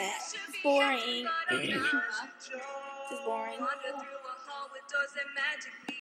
It's boring. It's boring.